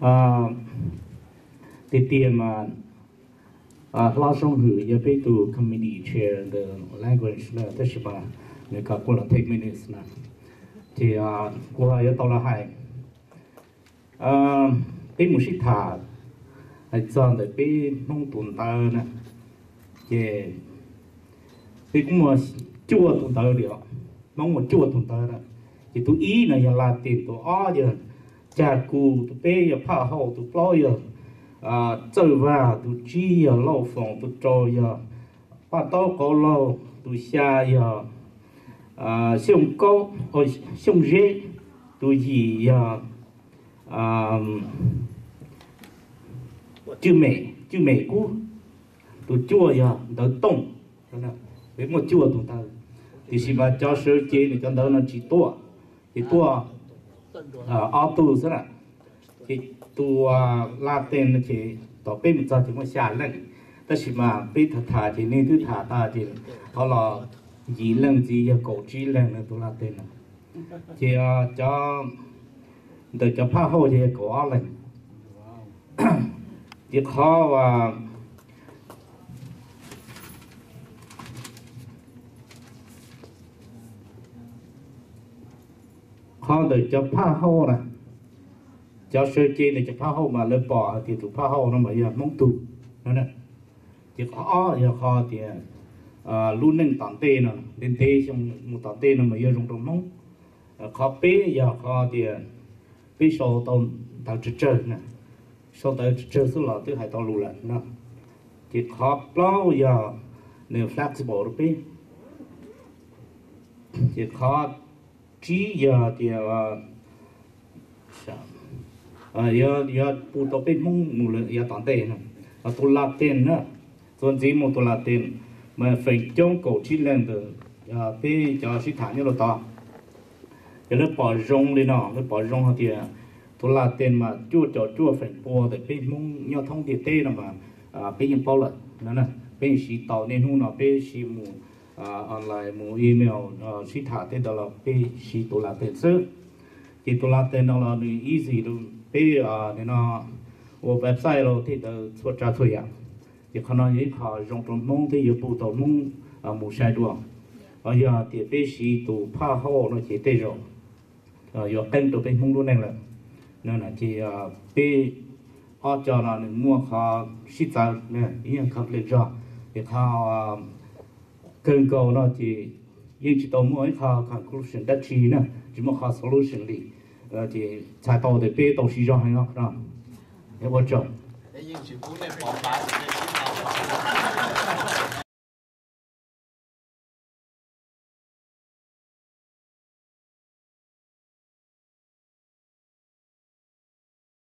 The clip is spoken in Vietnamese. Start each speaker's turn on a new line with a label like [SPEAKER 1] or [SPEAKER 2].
[SPEAKER 1] à thì tiền mà à lo xong hử giờ bây tu committee chair the language là tất cả người cả cô là take minutes nè. Thì à cô giờ tao là hai. À bây một sĩ thả hay chọn để bây nông tuần ta nè. Thì bây cũng mà chua tuần ta được. Nông mà chua tuần ta nè thì tôi ý là giờ là tiền tôi ó giờ cha cụ tu bé giờ phá hậu tu lo giờ à trở vào tu chi giờ lâu phòng tu trò giờ bắt tao có lâu tu xa giờ à xong câu rồi xong dễ tu gì giờ à chữ mẹ chữ mẹ cũ tu chua giờ đỡ tông. Với một chua tụng ta. Thì xin bà cho sơ chế thì cho đỡ nó chỉ tua. Thì tua ออตูซะละที่ตัวลาเตนที่ต่อไปมันจะถึงว่าชาเล่นแต่ชิมาปิทถาที่นี่ทุถาตาที่เขาหรอยีเล่นจีโกจีเล่นในตัวลาเตนเจ้าจะเดี๋ยวจะพาเขาจ้าก่อเลยเจ้าขาว่า khó để cho phá hô nè cho sơ chi này cho phá hô mà lên bỏ thì tụ phá hô nó mới là mong tụ nó nè thì khó thì khó thì à luôn nên tản tê nè nên tê trong một tản tê nó mới dùng trong mong khó bế giờ khó thì bế số tôm tạo trực chơi nè số tao chơi số lọ thứ hai tao lù lại nè chỉ khó bao giờ nếu flexible rồi bế chỉ khó chỉ giờ thì à giờ giờ phụ tao bế mong mù lệ giờ tạm tê nè à tôi làm tiền nữa. Tôi chỉ một tôi làm tiền. Mà phải trong cổ chi lên từ à bế cho sĩ thản như là to, giờ lớp bỏ rong đi nó lớp bỏ rong thì ờ, tôi là tiền mà chua cho chua phải bỏ để bên mông nhau thông thì tê nó mà à bên những bao lợn nó nè bên sĩ tàu nên hú nó bên sĩ mù online mù email à sĩ thả tên đó là bên sĩ tôi là tiền sơ thì tôi là tiền đó là easy đâu bên à nên nó ở website rồi thì tôi xuất ra thôi à thì khả năng những họ rong trong mong thì yêu bộ tàu mong à mù sai đuông ở giờ thì bên sĩ tôi phá hậu nó chỉ tê rồi yo keng to pe mung lu neng la no na chi pe a cha na ni mua kha shi ta ne yin khap le ja e Cơn cầu là thì, conclusion，得出呢，就是看 solution 的 không hiểu. Vợ chồng
[SPEAKER 2] để yên 慢